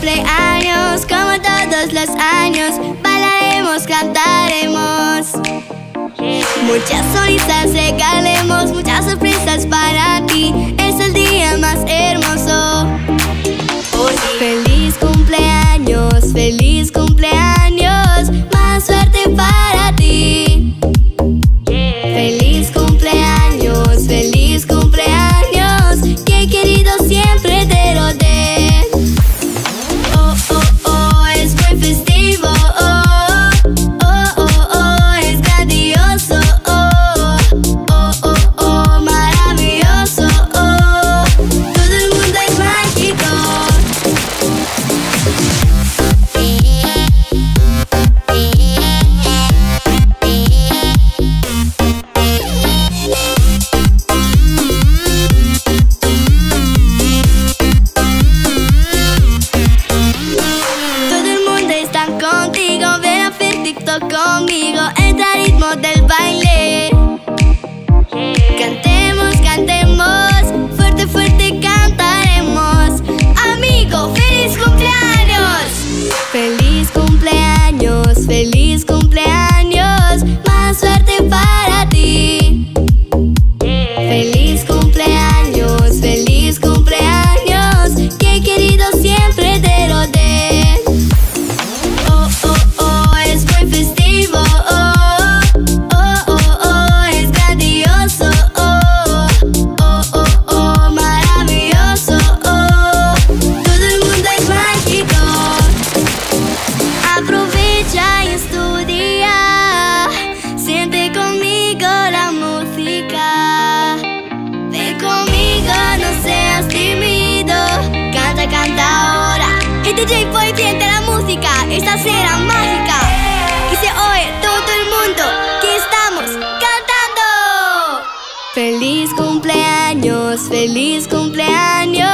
cumpleaños, como todos los años, bailaremos, cantaremos. Muchas sonrisas regalemos, muchas sorpresas para ti, es el día más hermoso. Feliz cumpleaños, feliz cumpleaños. DJ Boy siente la música, esta será mágica. Y se oye todo el mundo que estamos cantando. Feliz cumpleaños, feliz cumpleaños.